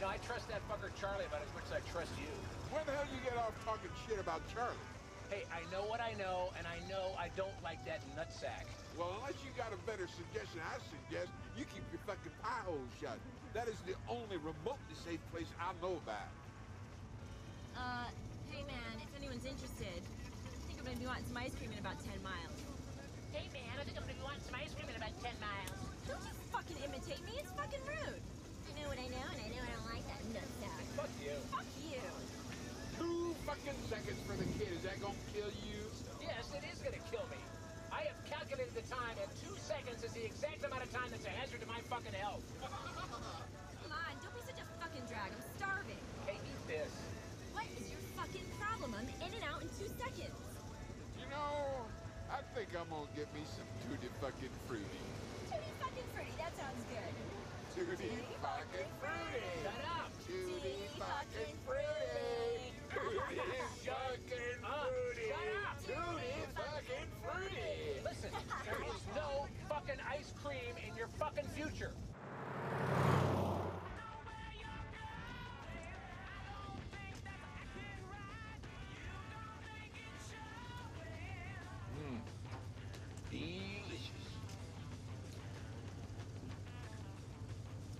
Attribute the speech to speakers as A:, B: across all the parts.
A: I trust that fucker Charlie about as much as I trust you.
B: When the hell you get off talking shit about Charlie?
A: Hey, I know what I know, and I know I don't like that nutsack.
B: Well, unless you got a better suggestion, I suggest you keep your fucking pie hole shut. That is the only remotely safe place I know about.
C: Uh, hey man, if anyone's interested, I think I'm gonna be wanting some ice cream in about 10 miles.
D: Hey man, I think I'm gonna be wanting some ice cream in about 10 miles.
C: Don't you fucking imitate me, it's fucking rude.
D: I know what I know, and I know I don't like that nutsack.
A: Fuck you.
C: Fuck you.
B: Two fucking seconds for the kid. Is that gonna kill you?
A: Yes, it is gonna kill me. I have calculated the time, and two seconds is the exact amount of time that's a hazard to my fucking health.
C: Come on, don't be such a fucking drag, I'm starving.
A: Hey, eat this.
C: What is your fucking problem? I'm in and out in two seconds.
B: You know, I think I'm gonna get me some tutti fucking fruity.
C: Tutti fucking fruity, that sounds good.
A: Ice cream in your fucking future. Mmm.
B: Delicious.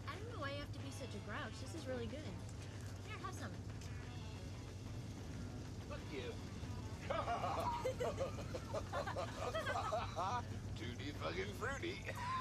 C: I don't know why you have to be such a grouch. This is really good. Here, have some.
A: Fuck you.
B: Fruity.